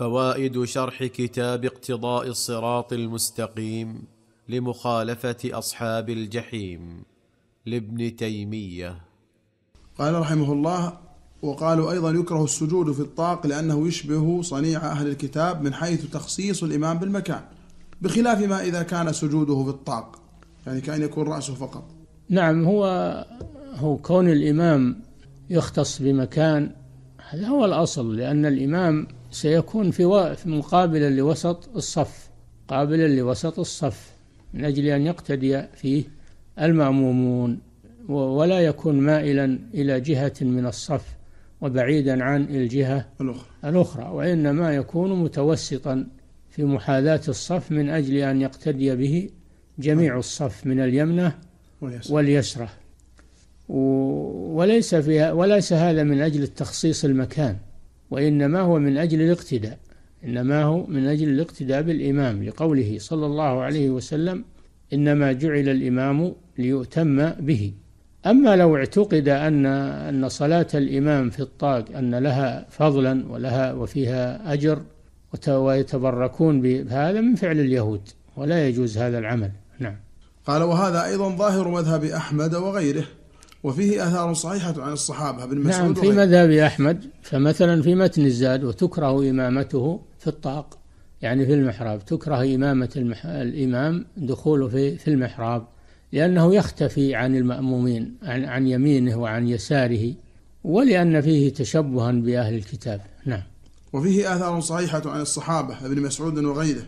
فوائد شرح كتاب اقتضاء الصراط المستقيم لمخالفة أصحاب الجحيم لابن تيمية. قال رحمه الله وقالوا أيضا يكره السجود في الطاق لأنه يشبه صنيع أهل الكتاب من حيث تخصيص الإمام بالمكان بخلاف ما إذا كان سجوده في الطاق يعني كأن يكون رأسه فقط. نعم هو هو كون الإمام يختص بمكان هذا هو الأصل لأن الإمام سيكون في مقابلا لوسط الصف قابلا لوسط الصف من أجل أن يقتدي فيه المأمومون ولا يكون مائلا إلى جهة من الصف وبعيدا عن الجهة الأخرى, الأخرى وإنما يكون متوسطا في محاذاة الصف من أجل أن يقتدي به جميع الصف من اليمنة واليسرة وليس فيها وليس هذا من أجل التخصيص المكان. وإنما هو من أجل الاقتداء. إنما هو من أجل الاقتداء بالإمام لقوله صلى الله عليه وسلم إنما جعل الإمام ليؤتم به. أما لو اعتقد أن أن صلاة الإمام في الطاق أن لها فضلا ولها وفيها أجر ويتبركون بهذا من فعل اليهود ولا يجوز هذا العمل. نعم. قال وهذا أيضا ظاهر مذهب أحمد وغيره وفيه آثار صحيحة عن الصحابة بن مسعود نعم في مذهب أحمد فمثلا في متن الزاد وتكره إمامته في الطاق يعني في المحراب تكره إمامة المح... الإمام دخوله في في المحراب لأنه يختفي عن المأمومين عن, عن يمينه وعن يساره ولأن فيه تشبها بأهل الكتاب. نعم. وفيه آثار صحيحة عن الصحابة ابن مسعود وغيره.